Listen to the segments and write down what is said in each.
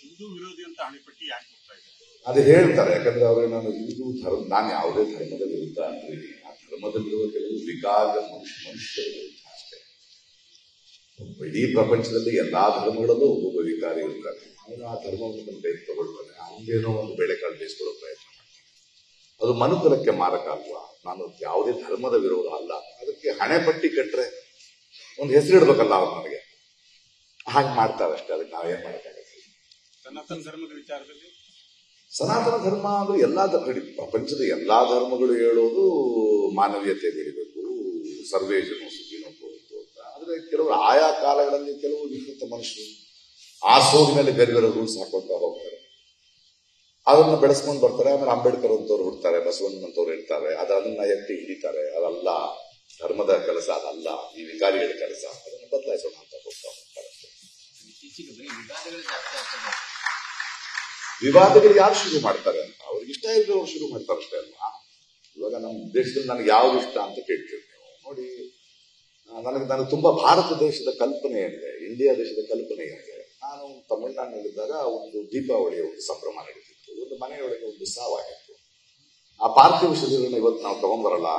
ಹಿಂದೂ ವಿರೋಧಿ ಅಂತ ಹಣೆಪಟ್ಟಿ ಅದು ಹೇಳ್ತಾರೆ, ಯಾಕಂದ್ರೆ ಅವ್ರಿಗೆ ನಾನು ಹಿಂದೂ ಧರ್ಮ, ನಾನು ಯಾವುದೇ ಧರ್ಮದ ವಿರುದ್ಧ ಅಂತೀನಿ ಆ ಧರ್ಮದಲ್ಲಿರುವ ಕೆಲವು ವಿಕಾರ ಮನುಷ್ಯ ಮನುಷ್ಯರ ವಿರುದ್ಧ ಅಷ್ಟೇ. ಇಡೀ ಪ್ರಪಂಚದಲ್ಲಿ ಎಲ್ಲಾ ಧರ್ಮಗಳಲ್ಲೂ ಒಬ್ಬೊಬ್ಬ ವಿಕಾರಿ ಇರ್ತಾರೆ. ಅವನು ಆ ಧರ್ಮವನ್ನು ತನ್ನ ಕೈಗೆ ತಗೊಳ್ತಾನೆ ಅವನೇನೋ ಒಂದು ಬೆಳೆ ಕಾಳು ಬೇಯಿಸ್ಕೊಳ್ಳೋ ಪ್ರಯತ್ನ ಮಾಡ್ತಾನೆ ಅದು ಮನುಕುಲಕ್ಕೆ ಮಾರಕ ಅಲ್ವಾ? ನಾನು ಯಾವುದೇ ಧರ್ಮದ ವಿರೋಧ ಅಲ್ಲ. ಅದಕ್ಕೆ ಹಣೆ ಪಟ್ಟಿ ಕಟ್ರೆ ಒಂದು ಹೆಸರಿಡ್ಬೇಕಲ್ಲ ಅವ್ರು ನನಗೆ ಹಾಗೆ ಮಾಡ್ತಾರೆ ಅಷ್ಟೇ, ಅದಕ್ಕೆ ನಾವೇನ್ ಮಾಡೋಕ್ಕಾಗತ್ತೆ ಸನಾತನ ಧರ್ಮದ ವಿಚಾರದಲ್ಲಿ? ಸನಾತನ ಧರ್ಮ ಅಂದ್ರೆ ಎಲ್ಲಾ ಪ್ರಪಂಚದ ಎಲ್ಲಾ ಧರ್ಮಗಳು ಹೇಳೋದು ಮಾನವೀಯತೆ ಬೆಳಿಬೇಕು ಸರ್ವೇ ಜನ ಸುಖಿನೋ ಭವಂತು ಅಂತ. ಆದ್ರೆ ಕೆಲವರು ಆಯಾ ಕಾಲಗಳಲ್ಲಿ ಕೆಲವು ವಿಕೃತ ಮನುಷ್ಯರು ಆ ಮೇಲೆ ಬೇರೆ ಬೇರೆ ರೂಲ್ಸ್ ಹಾಕೊಂತ ಹೋಗ್ತಾರೆ. ಅದನ್ನ ಬೆಳೆಸ್ಕೊಂಡು ಬರ್ತಾರೆ, ಆಮೇಲೆ ಅಂಬೇಡ್ಕರ್ ಅಂತವ್ರು ಹುಡ್ತಾರೆ ಬಸವಣ್ಣನಂತವ್ರು ಇರ್ತಾರೆ ಅದು ಅದನ್ನ ಎತ್ತಿ ಹಿಡಿತಾರೆ, ಅದಲ್ಲ, ಧರ್ಮದ ಕೆಲಸ ಅದಲ್ಲ, ಈ ವಿಕಾರಿಗಳ ಕೆಲಸ. ವಿವಾದಗಳು ಯಾರು ಶುರು ಮಾಡ್ತಾರೆ ಅಂತ? ಅವ್ರಿಗೆ ಇಷ್ಟ ಇದ್ರೆ ಅವ್ರು ಶುರು ಮಾಡ್ತಾರೆ ಅಷ್ಟೇ ಅಲ್ವಾ? ಇವಾಗ ನಮ್ಮ ದೇಶದಲ್ಲಿ ನನಗೆ ಯಾವ್ದು ಇಷ್ಟ ಅಂತ ಕೇಳ್ತೀವಿ ನೀವು. ನೋಡಿ ನನಗೆ ನನಗೆ ತುಂಬಾ ಭಾರತ ದೇಶದ ಕಲ್ಪನೆ ಏನಿದೆ ಇಂಡಿಯಾ ದೇಶದ ಕಲ್ಪನೆ ಏನಿದೆ ನಾನು ತಮಿಳುನಾಡಿನಲ್ಲಿದ್ದಾಗ ಒಂದು ದೀಪಾವಳಿಯ ಒಂದು ಸಂಭ್ರಮ ನಡೀತಿತ್ತು ಒಂದು ಮನೆಯೊಳಗೆ ಒಂದು ಸಾವಾಗಿತ್ತು ಆ ಪಾರ್ಥಿವ ಶರೀರನ ಇವತ್ತು ನಾವು ತಗೊಂಬರಲ್ಲ.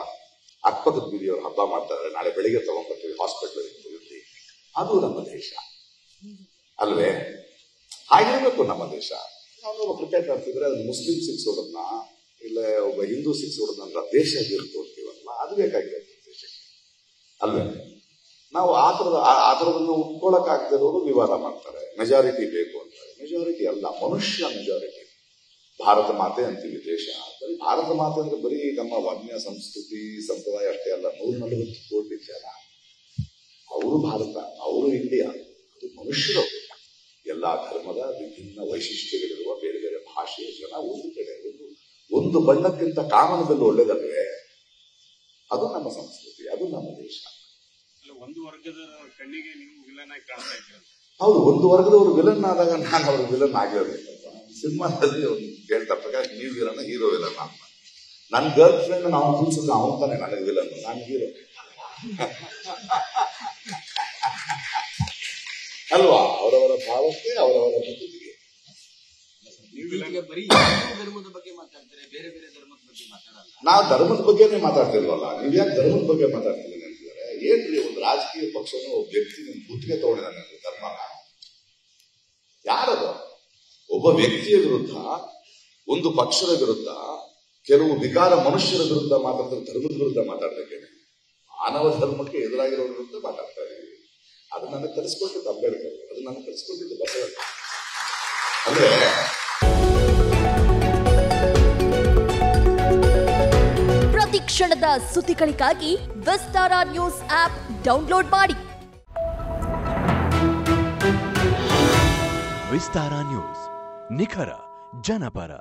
ಅಕ್ಕಪಕ್ಕದ ಬೀದಿಯವರು ಹಬ್ಬ ಮಾಡ್ತಾರೆ. ನಾಳೆ ಬೆಳಿಗ್ಗೆ ತಗೊಂಡ್ಬರ್ತೀವಿ ಹಾಸ್ಪಿಟಲ್ ಇರ್ತೀವಿ ಅದು ನಮ್ಮ ದೇಶ. ಅಲ್ವೇ? ಹಾಗಿರ್ಬೇಕು ನಮ್ಮ ದೇಶ. ಒಬ್ಬ ಕ್ರಿಕೆಟ್ ಆಡ್ತಿದ್ರೆ ಅದು ಮುಸ್ಲಿಂ ಸಿಕ್ಸೋದನ್ನ ಇಲ್ಲ ಒಬ್ಬ ಹಿಂದೂ ಸಿಕ್ಸೋದನ್ನ ದೇಶ ಗೆಲ್ತು ಅಂತೀವಲ್ಲ ಅದು ಬೇಕಾಗಿದೆ ದೇಶಕ್ಕೆ ಅಲ್ವೇ? ನಾವು ಆ ಥರದ ಆ- ಥರದನ್ನು ಇರೋರು ವಿವಾದ ಮಾಡ್ತಾರೆ. ಮೆಜಾರಿಟಿ ಬೇಕು ಅಂತಾರೆ ಮೆಜಾರಿಟಿ ಅಲ್ಲ, ಮನುಷ್ಯ ಮೆಜಾರಿಟಿ ಭಾರತ ಮಾತೆ ಅಂತೀವಿ ದೇಶ. ಬರೀ ಭಾರತ ಮಾತೆ ಅಂದ್ರೆ ಬರೀ ನಮ್ಮ ವನ್ಯ ಸಂಸ್ಕೃತಿ, ಸಂಪ್ರದಾಯ ಅಷ್ಟೇ ಅಲ್ಲ ನೂರ ನಲವತ್ತು ಕೋಟಿ ಜನ. ಅವರು ಭಾರತ, ಅವರು ಇಂಡಿಯಾ ಅದು ಮನುಷ್ಯರು ಎಲ್ಲಾ ಧರ್ಮದ ವಿಭಿನ್ನ ವೈಶಿಷ್ಟ್ಯಗಳಿರುವ ಬೇರೆ ಬೇರೆ ಭಾಷೆಯ ಜನ ಒಂದು ಕಡೆ ಒಂದು ಒಂದು ಬಣ್ಣಕ್ಕಿಂತ ಕಾಮನದಲ್ಲಿ ಒಳ್ಳೇದಲ್ವೇ ಅದು ನಮ್ಮ ಸಂಸ್ಕೃತಿ ಅದು ನಮ್ಮ ದೇಶ. ಒಂದು ವರ್ಗದ ಕಣ್ಣಿಗೆ ನೀವು ವಿಲನ್ ಆಗಿ ಕಾಣ್ತಾ ಇದ್ದೀರ? ಹೌದು ಒಂದು ವರ್ಗದವರು ವಿಲನ್ ಆದಾಗ ನಾನು ಅವ್ರ ವಿಲನ್ ಆಗಿರಬೇಕಪ್ಪ ಸಿನಿಮಾದಲ್ಲಿ ಒಂದು ಪ್ರಕಾರ ನೀವು ವಿಲನ್ ಹೀರೋ ವಿಲನ್ ಅಂತ. ನನ್ನ ಗರ್ಲ್ ಫ್ರೆಂಡ್ ನಾವು ಕೂರ್ಸಿದ್ರೆ ಅವನ್ ತಾನೆ ನನಗೆ ವಿಲನ್ ನಾನು ಹೀರೋ ಅಲ್ವಾ? ಅವರವರ ಭಾವಕ್ಕೆ ಅವರವರ ಪದ್ಧತಿಗೆ ಬರೀ ಧರ್ಮದ ಬಗ್ಗೆ ಮಾತಾಡ್ತಾರೆ ಬೇರೆ ಬೇರೆ ಧರ್ಮದ ಬಗ್ಗೆ ಮಾತಾಡಲ್ಲ. ನಾವು ಧರ್ಮದ ಬಗ್ಗೆನೇ ಮಾತಾಡ್ತಿಲ್ವಲ್ಲ? ನೀವ್ ಯಾಕೆ ಧರ್ಮದ ಬಗ್ಗೆ ಮಾತಾಡ್ತಿದ್ದೀನಿ ಅಂತಿದ್ದಾರೆ? ಏನ್ರಿ ಒಂದು ರಾಜಕೀಯ ಪಕ್ಷನ ಒಬ್ಬ ವ್ಯಕ್ತಿ ನಿಮ್ ಗುತ್ತಿಗೆ ತಗೊಂಡಿದ್ದಾನೆ ಧರ್ಮನ ಯಾರದು? ಒಬ್ಬ ವ್ಯಕ್ತಿಯ ವಿರುದ್ಧ ಒಂದು ಪಕ್ಷದ ವಿರುದ್ಧ ಕೆಲವು ವಿಕಾರ ಮನುಷ್ಯರ ವಿರುದ್ಧ ಮಾತಾಡ್ತಾರೆ ಧರ್ಮದ ವಿರುದ್ಧ ಮಾತಾಡ್ತಕ್ಕೇನೆ ಮಾನವ ಧರ್ಮಕ್ಕೆ ಎದುರಾಗಿರೋ ವಿರುದ್ಧ ಮಾತಾಡ್ತಾ ಇದೀವಿ ಅದು ನನಗೆ ಕಲಿಸ್ಕೊಟ್ಟಿದ್ದು ಅಂಬೇಡ್ಕರ್. ಅದು ನನಗೆ ಕಲಿಸ್ಕೊಟ್ಟಿದ್ದು ಬಸವಣ್ಣ. ಅಂದ್ರೆ ಪ್ರತಿ ಕ್ಷಣದ ಸುದ್ದಿಗಳಿಗಾಗಿ ವಿಸ್ತಾರ ನ್ಯೂಸ್ ಆಪ್ ಡೌನ್ಲೋಡ್ ಮಾಡಿ. ವಿಸ್ತಾರ ನ್ಯೂಸ್ ನಿಖರ ಜನಪರ.